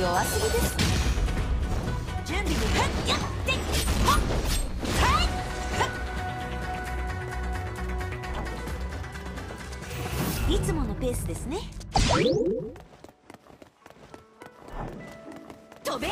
弱すぎです。準備にふっやってほっはい。っいつものペースですね。飛べ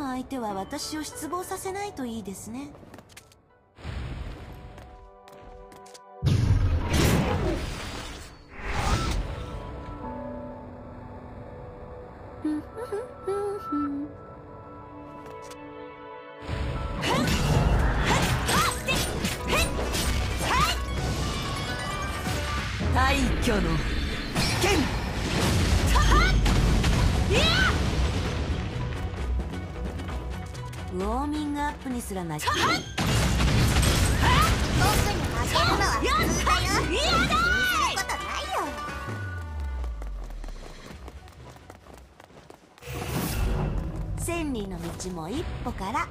の相手は私を失望させないといいですね。大挙の剣ウォーミングアップにすらなり僕に負けるのは普通だよすることないよ千里の道も一歩から